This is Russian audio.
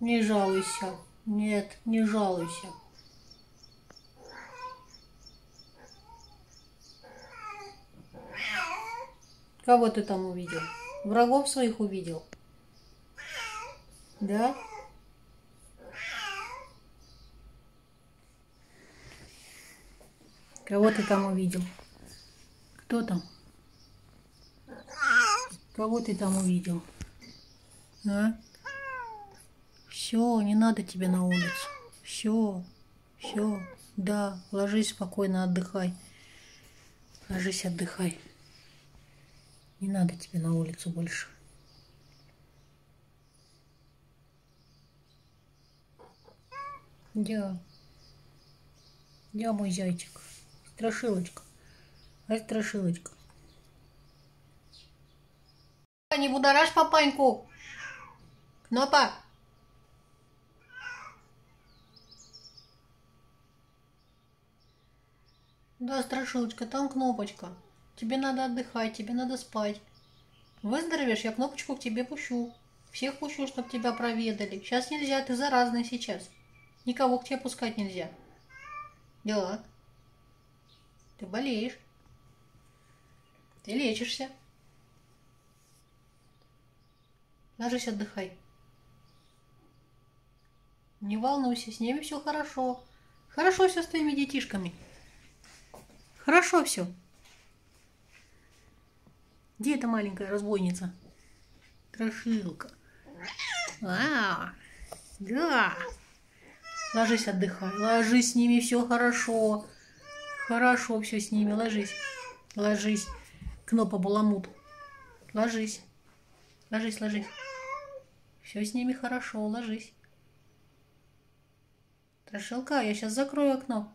Не жалуйся. Нет, не жалуйся. Кого ты там увидел? Врагов своих увидел? Да? Кого ты там увидел? Кто там? Кого ты там увидел? А? Все, не надо тебе на улицу. Все, все, да, ложись спокойно, отдыхай. Ложись, отдыхай. Не надо тебе на улицу больше. Я. Я мой зайчик. Страшилочка. А страшилочка. Не будоражь папаньку. Кнопа. Да, страшилочка, там кнопочка. Тебе надо отдыхать, тебе надо спать. Выздоровеешь, я кнопочку к тебе пущу. Всех пущу, чтоб тебя проведали. Сейчас нельзя, ты заразная сейчас. Никого к тебе пускать нельзя. Дела. Ты болеешь. Ты лечишься. Ложись, отдыхай. Не волнуйся, с ними все хорошо. Хорошо все с твоими детишками. Хорошо все. Где эта маленькая разбойница? Страшилка. А, да. Ложись, отдыхай. Ложись, с ними все хорошо. Хорошо все с ними. Ложись. Ложись. Кнопа баламут. Ложись. Ложись, ложись. Все с ними хорошо. Ложись. Страшилка, я сейчас закрою окно.